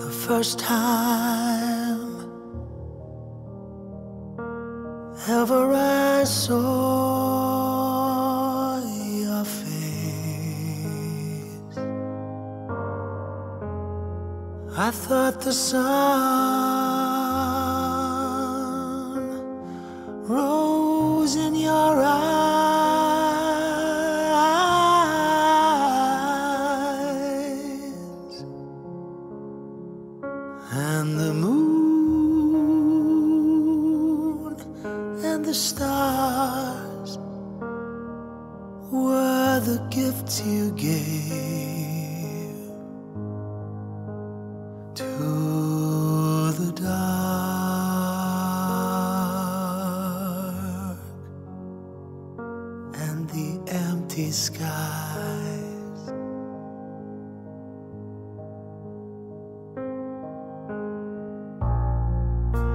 the first time ever I saw your face. I thought the sun rose in your eyes, and the moon and the stars were the gifts you gave to the dark and the empty skies.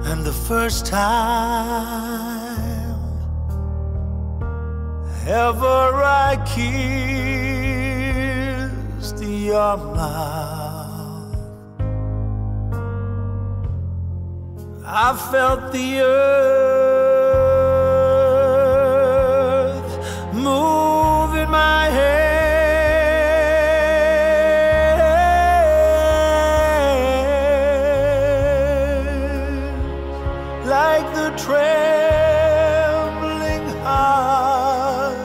And the first time ever I kissed your mouth, I felt the earth like the trembling heart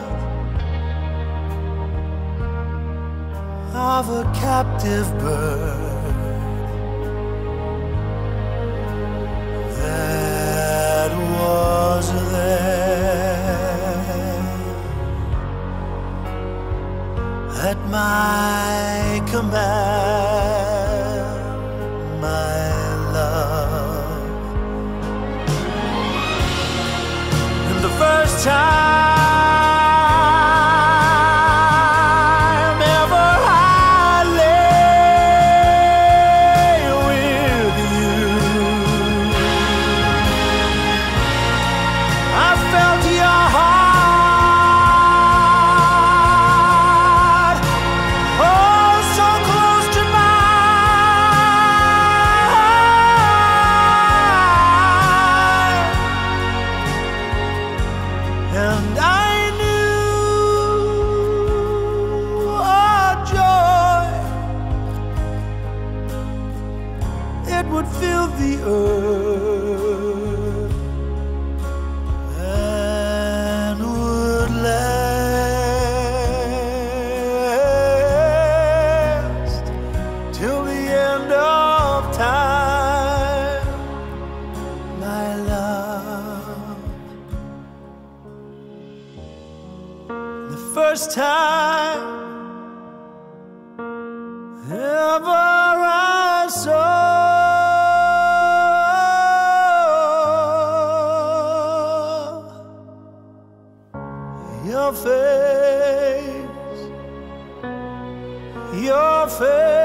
of a captive bird that was there at my command, And I knew our joy, it would fill the earth first time ever I saw your face, your face.